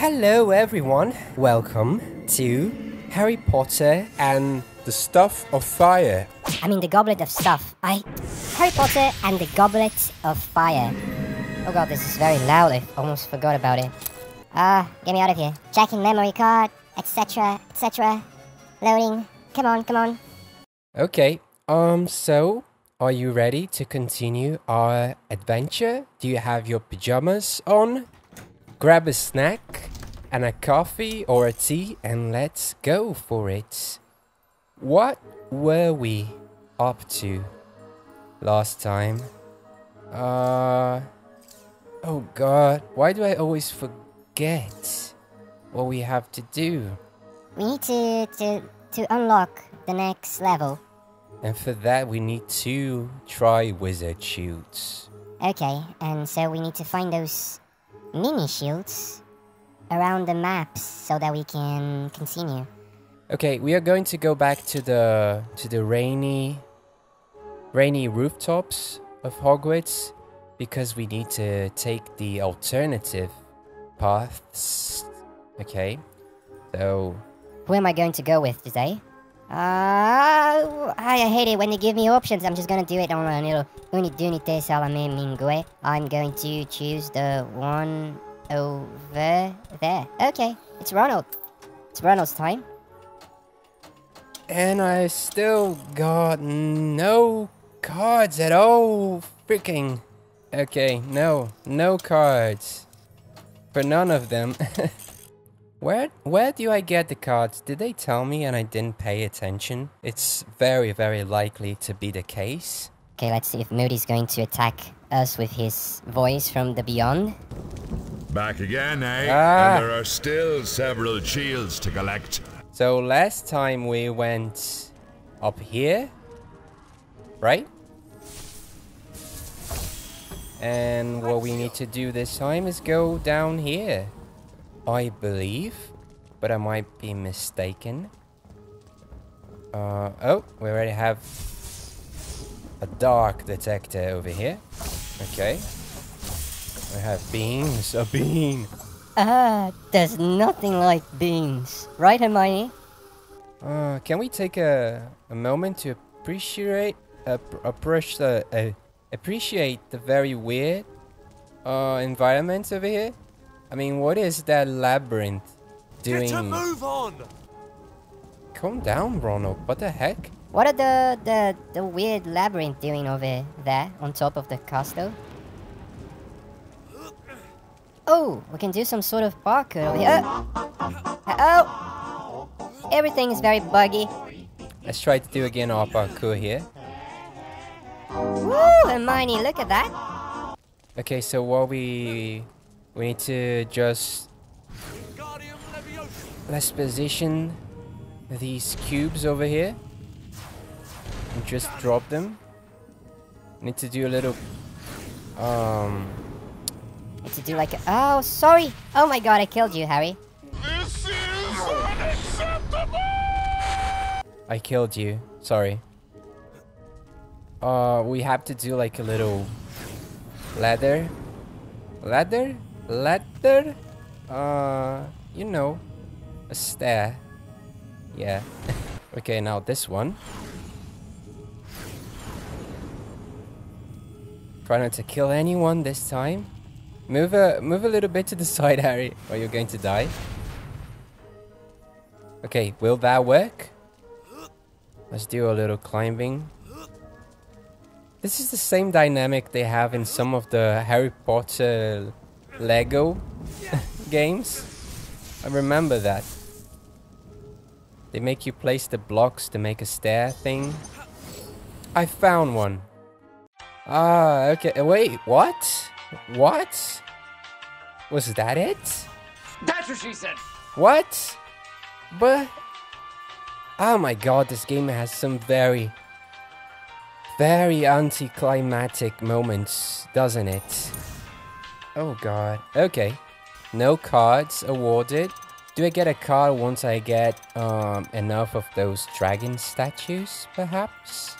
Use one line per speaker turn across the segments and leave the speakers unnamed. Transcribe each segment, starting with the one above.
Hello, everyone. Welcome to Harry Potter and
The Stuff of Fire.
I mean, the Goblet of Stuff. I. Harry Potter and the Goblet of Fire. Oh god, this is very loud. I almost forgot about it. Ah, get me out of here. Checking memory card, etc., etc. Loading. Come on, come on.
Okay, um, so are you ready to continue our adventure? Do you have your pajamas on? Grab a snack and a coffee or a tea and let's go for it. What were we up to last time? Uh. Oh god, why do I always forget what we have to do?
We need to to to unlock the next level.
And for that, we need to Triwizard shoots.
Okay, and so we need to find those mini shields around the maps so that we can continue.
Okay, we are going to go back to the to the rainy rainy rooftops of Hogwarts because we need to take the alternative paths. Okay. So,
Who am I going to go with today? Uh, I hate it when they give me options. I'm just gonna do it on a little unidunite salame mingue. I'm going to choose the one over there. Okay, it's Ronald. It's Ronald's time.
and I still got no cards at all. Freaking. Okay, no, no cards. For none of them. where where do I get the cards? Did they tell me and I didn't pay attention? It's very very likely to be the case.
Okay, let's see if Moody's going to attack us with his voice from the beyond.
Back again, eh?
Ah.
And there are still several shields to collect.
So last time we went up here, right? And what we need to do this time is go down here, I believe, but I might be mistaken. Uh, oh, we already have a dark detector over here. Okay. We have beans, a bean.
Ah, there's nothing like beans. Right, Hermione?
Uh, can we take a, a moment to appreciate ap- approach the uh, appreciate the very weird uh environment over here? I mean, what is that labyrinth doing?
Get a move on!
Calm down, Ronald. What the heck?
What are the, the, the weird labyrinth doing over there on top of the castle? Oh, we can do some sort of parkour over here. Uh, uh, oh! Everything is very buggy.
Let's try to do again our parkour here.
Woo, Hermione, look at that.
Okay, so while we we need to just let's position these cubes over here and just drop them. Need to do a little um
Need to do like a... Oh, sorry. Oh my god, I killed you, Harry.
This is unacceptable!
I killed you. Sorry. Uh we have to do like a little ladder. Ladder? Ladder? Uh you know. A stair. Yeah. okay, now this one. Try not to kill anyone this time. Move a move a little bit to the side, Harry, or you're going to die. Okay, will that work? Let's do a little climbing. This is the same dynamic they have in some of the Harry Potter Lego games. I remember that. They make you place the blocks to make a stair thing. I found one. Ah, okay. Wait, what? What? Was that it?
That's what she said!
What? But oh my god, this game has some very, very anticlimactic moments, doesn't it? Oh god. Okay. No cards awarded. Do I get a card once I get um, enough of those dragon statues, perhaps?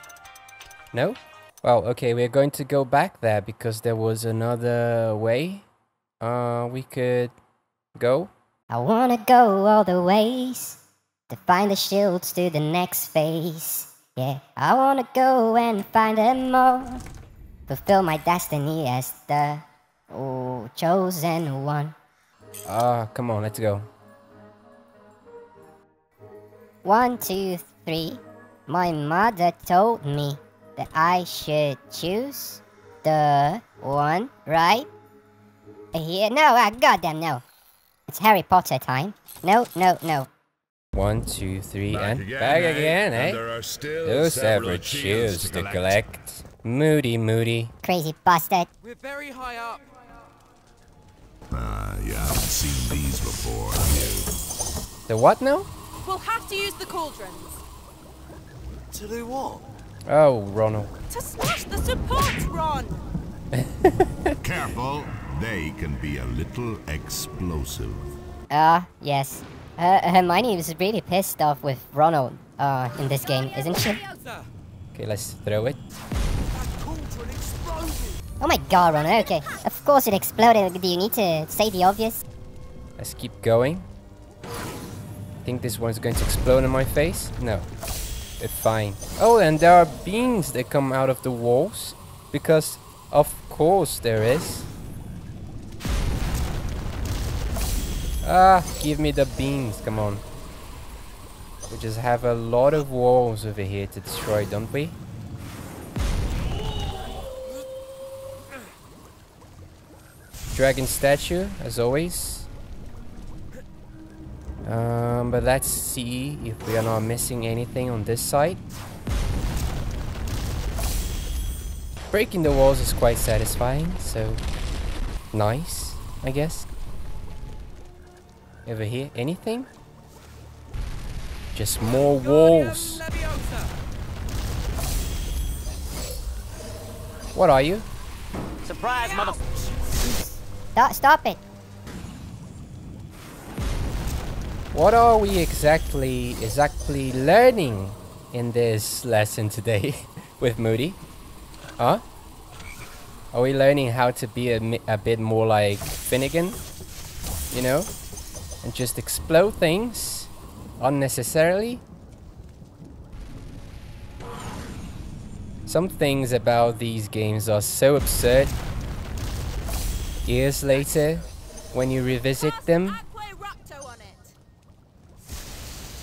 No? Well, okay, we're going to go back there because there was another way uh, we could go.
I wanna go all the ways to find the shields to the next phase. Yeah, I wanna go and find them all. Fulfill my destiny as the oh, chosen one.
Ah, come on, let's go.
One, two, three. My mother told me that I should choose the one, right? Here, no, uh, goddamn no. It's Harry Potter time. No, no, no.
One, two, three,
Back
and
again,
back
eh?
again,
And
eh?
there are still
Those
several
average
shields
shields
to
to
collect.
collect. Moody, moody.
Crazy bastard.
We're very high up.
Ah, you haven't seen these before, have you?
The what now?
We'll have to use the cauldrons.
To do what?
Oh, Ronald.
To smash the support Ron!
Careful, they can be a little explosive.
Ah, yes. Uh, Hermione was really pissed off with Ronald uh, in this game, isn't she?
Okay, let's throw it.
That cauldron exploded!
Oh my god, Ronald, okay. Of course it exploded. Do you need to say the obvious?
Let's keep going. I think this one's going to explode in my face? No. It's fine. Oh, and there are beams that come out of the walls. Because, of course, there is. Ah, give me the beams, come on. We just have a lot of walls over here to destroy, don't we? Dragon statue, as always. Um, but let's see if we are not missing anything on this side. Breaking the walls is quite satisfying, so nice, I guess. Over here, anything? Just more walls. What are you?
Surprise, mother...
Stop, stop it.
What are we exactly exactly learning in this lesson today with Moody? Huh? Are we learning how to be a, a bit more like Finnigan? You know? And just explode things unnecessarily? Some things about these games are so absurd. Years later, when you revisit them,
Aqua Rapto on it.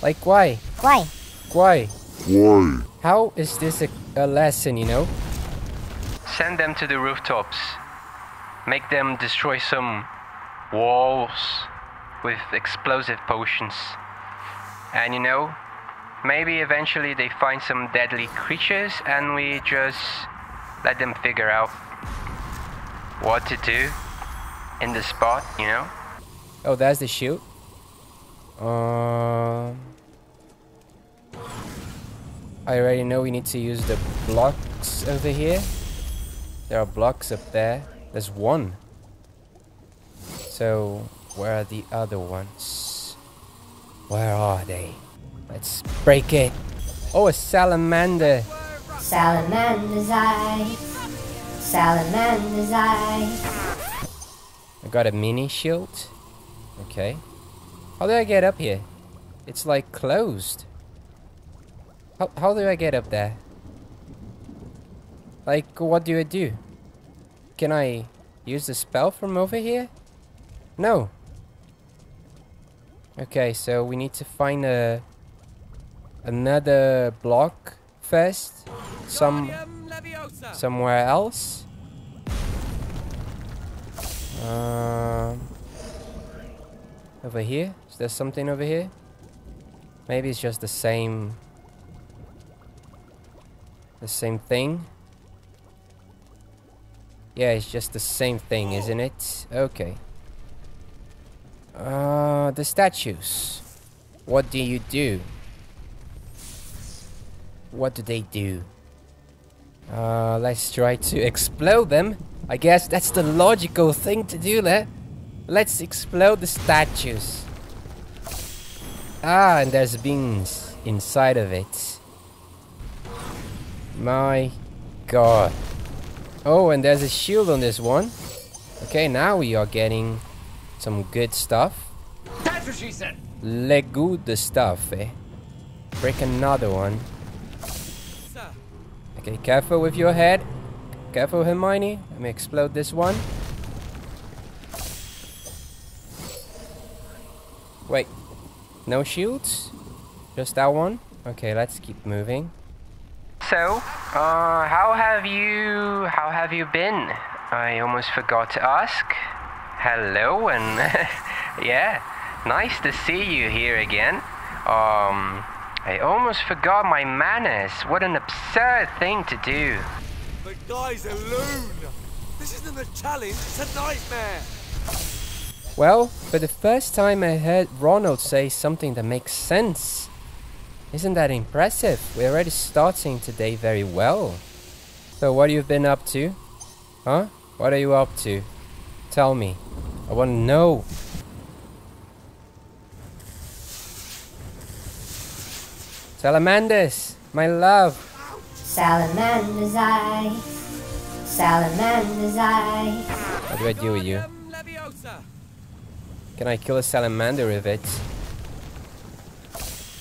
like why?
Why?
Why?
Why?
How is this a, a lesson, you know? Send them to the rooftops. Make them destroy some walls with explosive potions. And you know, maybe eventually they find some deadly creatures and we just let them figure out what to do in the spot, you know? Oh, that's the shield. Um. I already know we need to use the blocks over here. There are blocks up there. There's one. So, where are the other ones? Where are they? Let's break it. Oh, a salamander.
Salamander's eyes. Salamander's eyes.
I got a mini shield. Okay. How do I get up here? It's like closed. How, how do I get up there? Like, what do I do? Can I use the spell from over here? No. Okay, so we need to find a another block first. Some somewhere else. Um, over here? Is there something over here? Maybe it's just the same. The same thing. Yeah, it's just the same thing, isn't it? Okay. Uh, the statues. What do you do? What do they do? Uh, let's try to explode them. I guess that's the logical thing to do there. Let's explode the statues. Ah, and there's beans inside of it. My god. Oh, and there's a shield on this one. Okay, now we are getting some good stuff.
That's what she said.
Let good the stuff, eh? Break another one. Okay, careful with your head. Careful, Hermione. Let me explode this one. Wait, no shields? Just that one? Okay, let's keep moving. So, uh, how have you, how have you been? I almost forgot to ask. Hello and, yeah, nice to see you here again. Um, I almost forgot my manners. What an absurd thing to do.
The guy's a loon. This isn't a challenge, it's a nightmare.
Well, for the first time I heard Ronald say something that makes sense. Isn't that impressive? We're already starting today very well. So what you've been up to? Huh? What are you up to? Tell me. I want to know. Salamanders, my love.
Salamander's eyes. Salamander's eyes.
What do I do with you? Can I kill a salamander with it?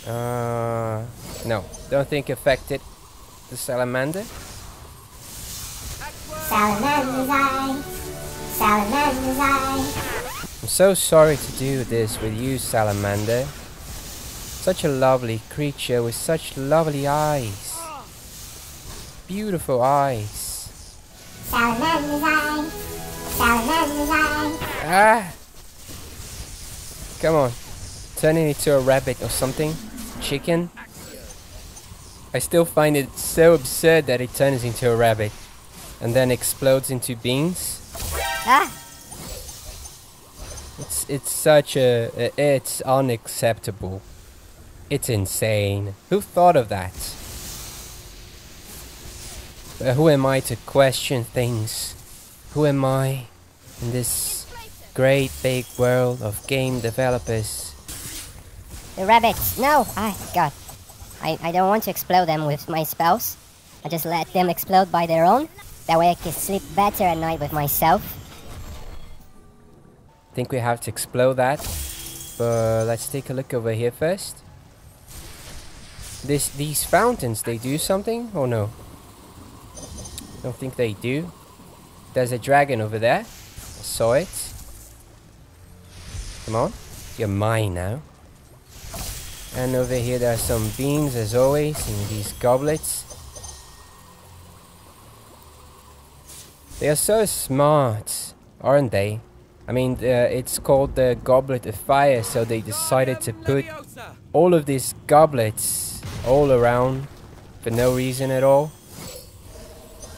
Uh, no. Don't think affected the salamander.
Salamander's eyes. Salamander's eyes.
I'm so sorry to do this with you, salamander. Such a lovely creature with such lovely eyes. Beautiful eyes.
Salamander's eyes. Salamander's eyes.
Ah! Come on. Turn it into a rabbit or something. Chicken. I still find it so absurd that it turns into a rabbit and then explodes into beans.
Ah!
It's it's such a it's unacceptable. It's insane. Who thought of that? But who am I to question things? Who am I in this great big world of game developers?
The rabbits. No! Ah, God. I, I don't want to explode them with my spells. I just let them explode by their own. That way I can sleep better at night with myself.
I think we have to explode that. But let's take a look over here first. This these fountains, they do something or no? Don't think they do. There's a dragon over there. I saw it. Come on. You're mine now. And over here there are some beans as always in these goblets. They are so smart, aren't they? I mean, uh, it's called the Goblet of Fire, so they decided to put all of these goblets all around for no reason at all.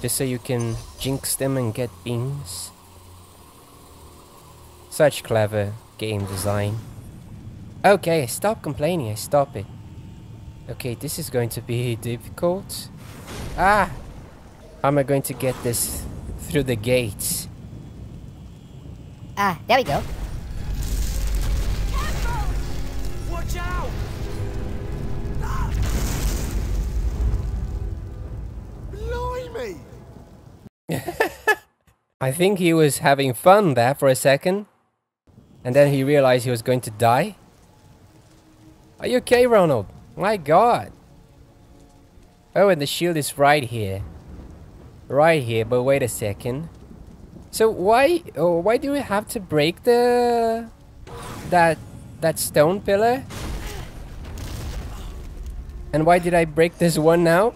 Just so you can jinx them and get beans. Such clever game design. Okay, stop complaining, I stop it. Okay, this is going to be difficult. Ah! How am I going to get this through the gates?
Ah, there we go.
Watch out!
I think he was having fun there for a second. And then he realized he was going to die. Are you okay, Ronald? My god. Oh, and the shield is right here. Right here, but wait a second. So why oh, why do we have to break the that that stone pillar? And why did I break this one now?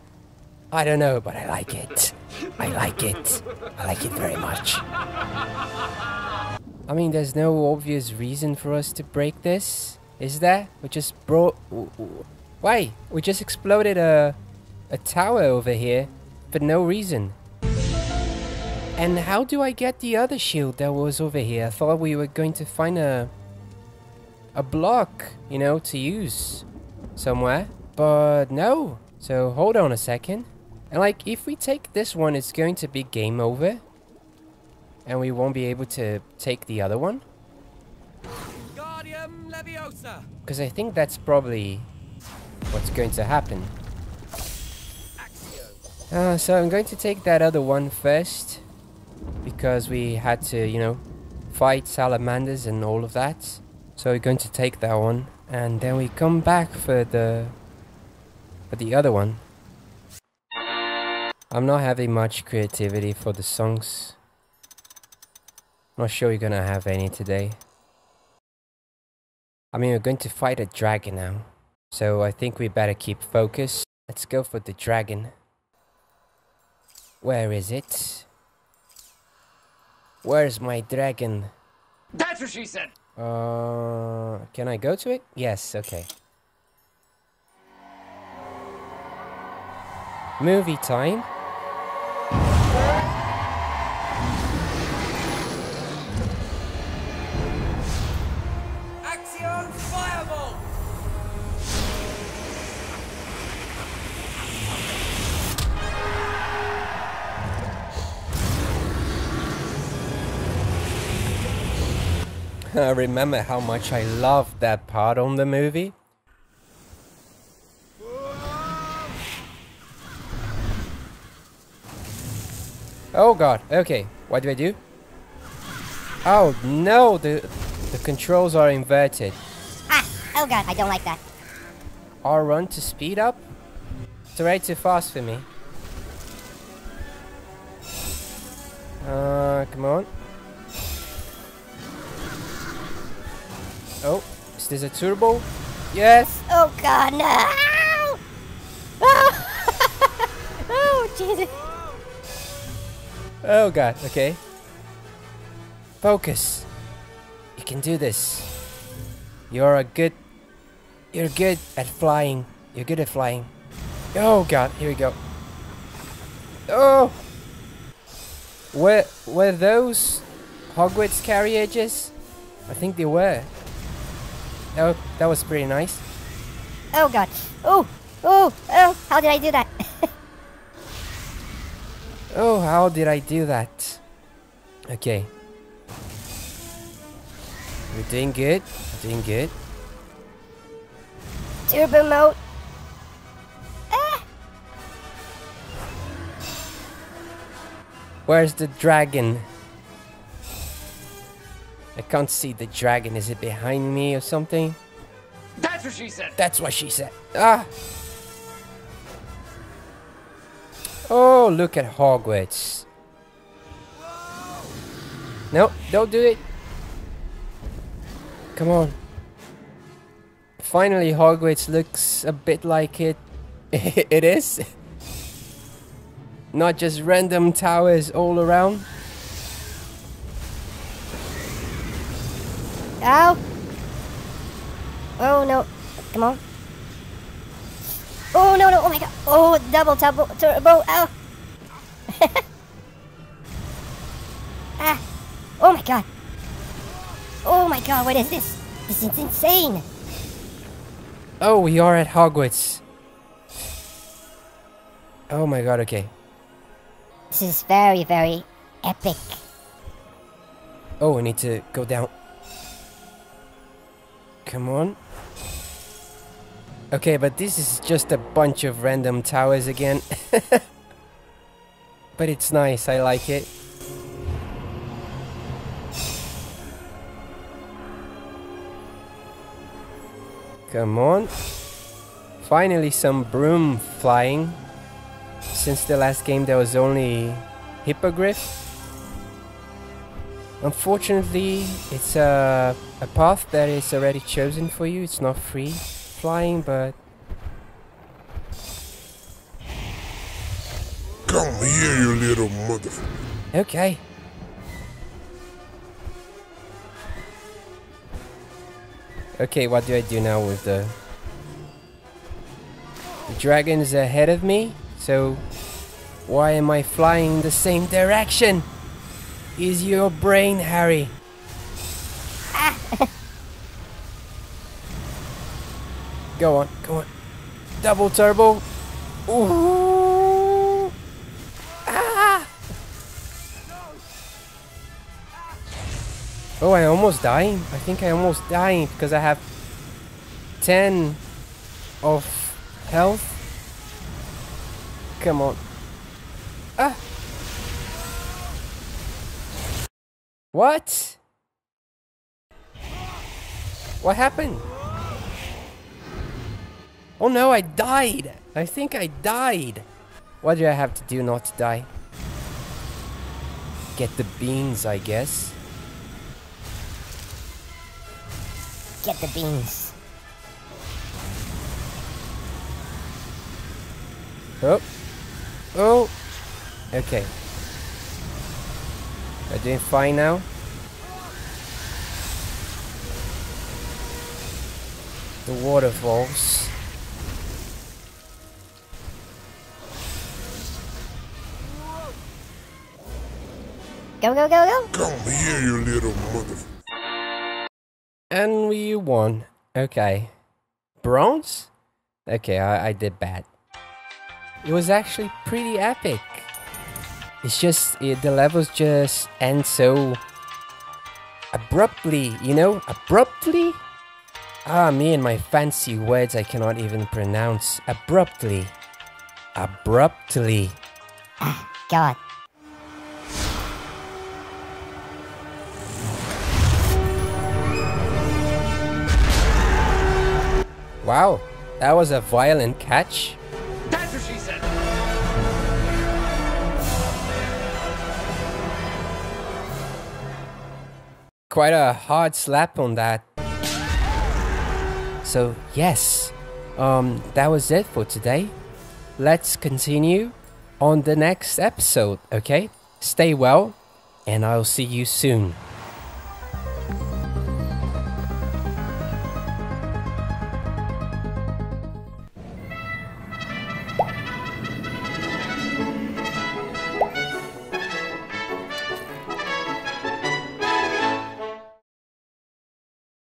I don't know, but I like it. I like it. I like it very much. I mean, there's no obvious reason for us to break this, is there? We just brought. Why? We just exploded a a tower over here for no reason. And how do I get the other shield that was over here? I thought we were going to find a a block, you know, to use somewhere. But no. So hold on a second. And like if we take this one it's going to be game over. And we won't be able to take the other one. Because I think that's probably what's going to happen. Uh, so I'm going to take that other one first. Because we had to, you know, fight salamanders and all of that. So we're going to take that one, and then we come back for the for the other one. I'm not having much creativity for the songs. Not sure we're gonna have any today. I mean, we're going to fight a dragon now, so I think we better keep focus. Let's go for the dragon. Where is it? Where's my dragon?
That's what she said.
Uh, can I go to it? Yes, okay. Movie time. I remember how much I loved that part on the movie. Oh god, okay. What do I do? Oh no, the the controls are inverted.
Ah! Oh god, I don't like that.
R run to speed up? It's already too fast for me. Uh, come on. Oh, is this a turbo? Yes!
Oh god, no! Oh, oh Jesus.
Oh god, okay. Focus. You can do this. You're a good... You're good at flying. You're good at flying. Oh god, here we go. Oh! Were, were those Hogwarts carriages? I think they were. Oh, that was pretty nice.
Oh god. Oh! Oh! Oh! How did I do that?
Oh, how did I do that? Okay. We're doing good. Doing good.
Turbo mode. Ah!
Where's the dragon? I can't see the dragon. Is it behind me or something?
That's what she said.
That's what she said. Ah! Oh, look at Hogwarts. No, don't do it. Come on. Finally, Hogwarts looks a bit like it. it is. Not just random towers all around.
Ow! Oh no! Come on! Oh no no! Oh my god! Oh double turbo turbo! Ow! ah! Oh my god! Oh my god! What is this? This is insane!
Oh, we are at Hogwarts. Oh my god, okay.
This is very very epic.
Oh, we need to go down. Come on. Okay, but this is just a bunch of random towers again. but it's nice, I like it. Come on. Finally some broom flying. Since the last game there was only hippogriff. Unfortunately, it's a, a path that is already chosen for you. It's not free flying, but
Come here, you little mother.
okay. Okay, what do I do now with the... The dragon's ahead of me, so why am I flying in the same direction? Is your brain, Harry? go on, go on. Double turbo. Ooh. Ah. Oh, I almost dying. I think I almost dying because I have 10 of health. Come on. Ah. What? What happened? Oh no, I died! I think I died! What do I have to do not to die? Get the beans, I guess.
Get the beans.
Oh. Oh. Okay. We're doing fine now. The waterfalls.
Go, go, go, go.
Come here, you little mother.
And we won. Okay. Bronze? Okay, I, I did bad. It was actually pretty epic. It's just, it, the levels just end so abruptly, you know? Abruptly? Ah, me and my fancy words I cannot even pronounce. Abruptly. Abruptly.
Ah, God.
Wow, that was a violent catch.
That's what she said.
Quite a hard slap on that. So yes, um, that was it for today. Let's continue on the next episode. Okay, stay well, and I'll see you soon.